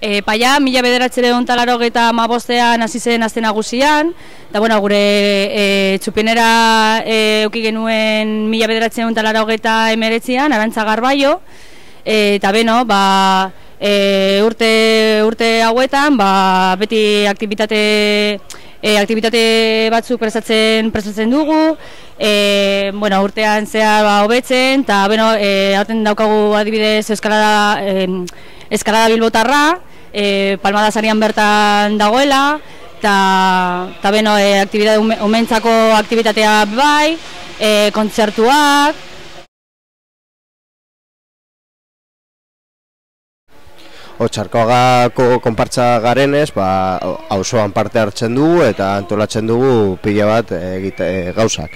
E, paia, mila bederatzere ontalaro geta mabostean hasi zen nagusian, eta bueno, gure e, txupinera e, euki genuen mila bederatzere ontalaro geta emeretzian, arantza garbaio, e, eta beno, ba, e, urte, urte hauetan, ba, beti aktivitate e, aktivitate batzuk prestatzen prestatzen dugu, e, bueno, urtean zea ba, hobetzen, eta bueno, e, hauten daukagu adibidez eskalada, e, eskalada bilbotarra, e, palmada zarian bertan dagoela, eta ta, bueno, e, umentzako aktivitatea bai, e, kontzertuak, Otsarkoagako konpartza garenez, ba, auzoan parte hartzen dugu eta antolatzen dugu pila bat egite gauzak.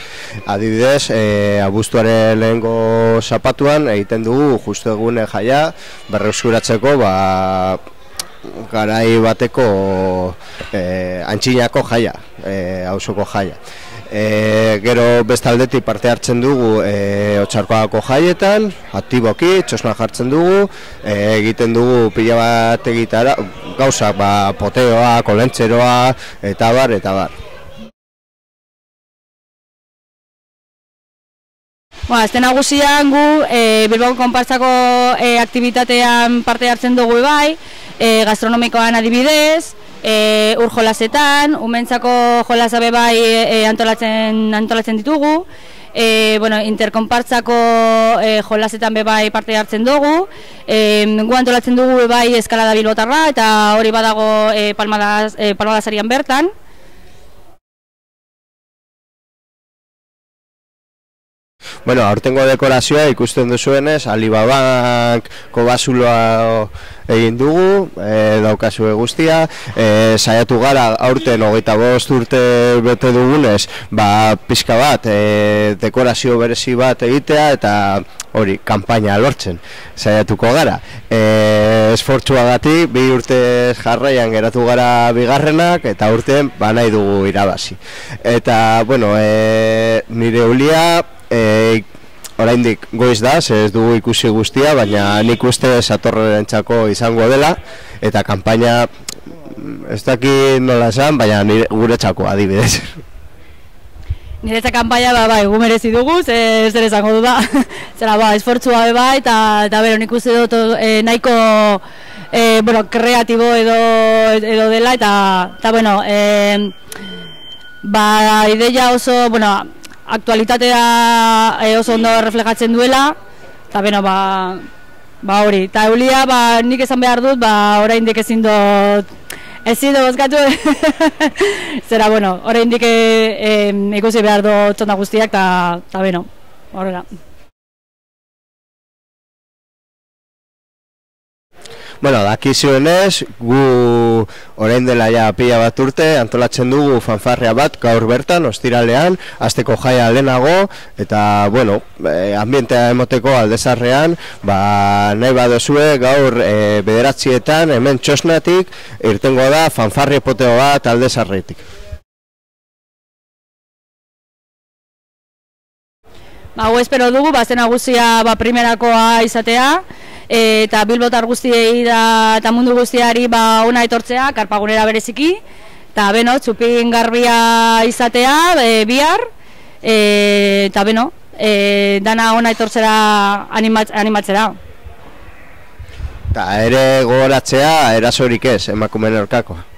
Adibidez, e, abuztuaren lehengo zapatuan egiten dugu justu egune jaia, berreuskuratzeko ba, garai bateko e, antxinako jaia, e, auzoko jaia. E, gero bestaldetik parte hartzen dugu e, otxarkoako jaietan, aktiboki, txosna jartzen dugu, e, egiten dugu pila bat egitara, gauza, ba, poteoa, kolentzeroa, eta bar, eta bar. Ba, azte nagusian gu e, Bilboko konpartzako e, aktivitatean parte hartzen dugu bai, e, gastronomikoan adibidez, e, ur jolasetan, umentzako jolasabe bai e, antolatzen, antolatzen ditugu, e, bueno, interkonpartzako e, jolasetan be bai parte hartzen dugu, e, gu antolatzen dugu bai eskalada bilbotarra eta hori badago e, palmadaz, e, palmadazarian bertan, Bueno, aurtengo dekorazioa ikusten duzuenez, Alibabank kobasuloa egin dugu, e, daukazu guztia, e, saiatu gara aurten hogeita bost urte bete dugunez, ba, pixka bat, e, dekorazio berezi bat egitea, eta hori, kanpaina lortzen, saiatuko gara. E, esfortzua gati, bi urte jarraian geratu gara bigarrenak, eta urten, ba, nahi dugu irabazi. Eta, bueno, e, nire ulia, oraindik goiz da, ez dugu ikusi guztia, baina nik uste satorren txako izango dela, eta kanpaina ez daki nola esan, baina nire, gure txako adibidez. Nire eta kanpaina ba, ba, egun merezi dugu, ez zer esango du da. Zera, ba, esfortzua beba eta, eta bero, nik uste dut e, nahiko e, bueno, kreatibo edo, edo dela, eta, eta bueno, e, ba, ideia oso, bueno, aktualitatea e, oso ondo reflejatzen duela. Eta beno ba ba hori. Eta eulia ba nik esan behar dut ba oraindik ezin dut ezin dut bozkatu. Zera bueno oraindik e, ikusi behar dut txonda guztiak eta ta beno horrela. Bueno, daki zionez, orain dela ja pila bat urte, antolatzen dugu fanfarria bat gaur bertan, ostiralean, azteko jaia lehenago, eta, bueno, e, ambientea emoteko aldezarrean, ba, nahi badozue gaur e, bederatzietan, hemen txosnatik, irtengo da fanfarri poteo bat aldezarretik. Ba, espero dugu, bazen agusia ba, primerakoa izatea, eta bilbotar guztiei da eta mundu guztiari ba ona etortzea karpagunera bereziki. Eta beno txupin garbia izatea e, bihar. E, eta beno e, dana ona etortzera animat, animatzera. Eta ere gogoratzea erasorik ez emakumeen orkakoa